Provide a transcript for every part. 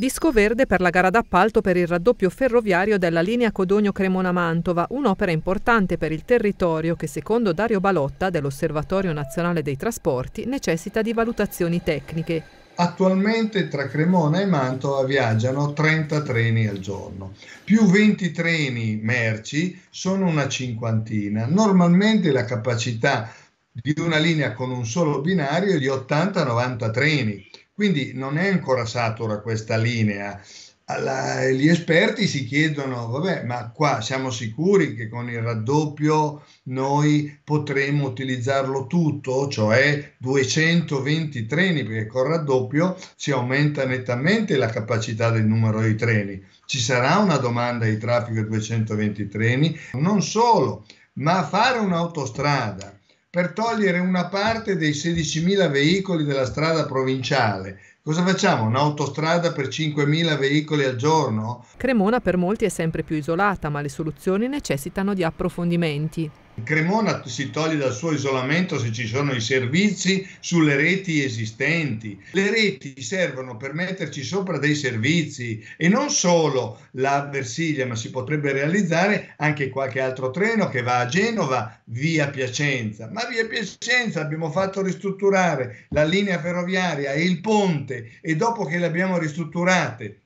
Disco verde per la gara d'appalto per il raddoppio ferroviario della linea Codogno-Cremona-Mantova, un'opera importante per il territorio che secondo Dario Balotta dell'Osservatorio Nazionale dei Trasporti necessita di valutazioni tecniche. Attualmente tra Cremona e Mantova viaggiano 30 treni al giorno, più 20 treni merci sono una cinquantina. Normalmente la capacità di una linea con un solo binario è di 80-90 treni quindi non è ancora satura questa linea. Alla, gli esperti si chiedono, vabbè, ma qua siamo sicuri che con il raddoppio noi potremo utilizzarlo tutto, cioè 220 treni, perché con il raddoppio si aumenta nettamente la capacità del numero di treni. Ci sarà una domanda di traffico di 220 treni, non solo, ma fare un'autostrada per togliere una parte dei 16.000 veicoli della strada provinciale. Cosa facciamo? Un'autostrada per 5.000 veicoli al giorno? Cremona per molti è sempre più isolata, ma le soluzioni necessitano di approfondimenti. Cremona si toglie dal suo isolamento se ci sono i servizi sulle reti esistenti. Le reti servono per metterci sopra dei servizi e non solo la Versiglia, ma si potrebbe realizzare anche qualche altro treno che va a Genova via Piacenza. Ma via Piacenza abbiamo fatto ristrutturare la linea ferroviaria e il ponte e dopo che le abbiamo ristrutturate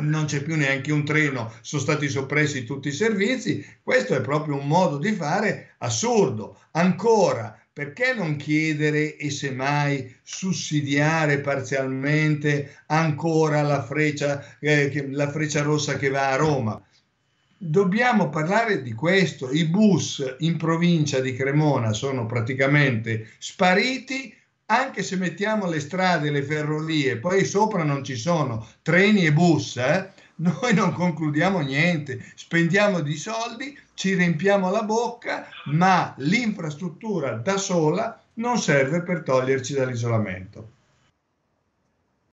non c'è più neanche un treno, sono stati soppressi tutti i servizi, questo è proprio un modo di fare assurdo. Ancora, perché non chiedere e semmai sussidiare parzialmente ancora la freccia, eh, la freccia rossa che va a Roma? Dobbiamo parlare di questo. I bus in provincia di Cremona sono praticamente spariti anche se mettiamo le strade, le ferrovie, poi sopra non ci sono treni e bus, eh, noi non concludiamo niente, spendiamo di soldi, ci riempiamo la bocca, ma l'infrastruttura da sola non serve per toglierci dall'isolamento.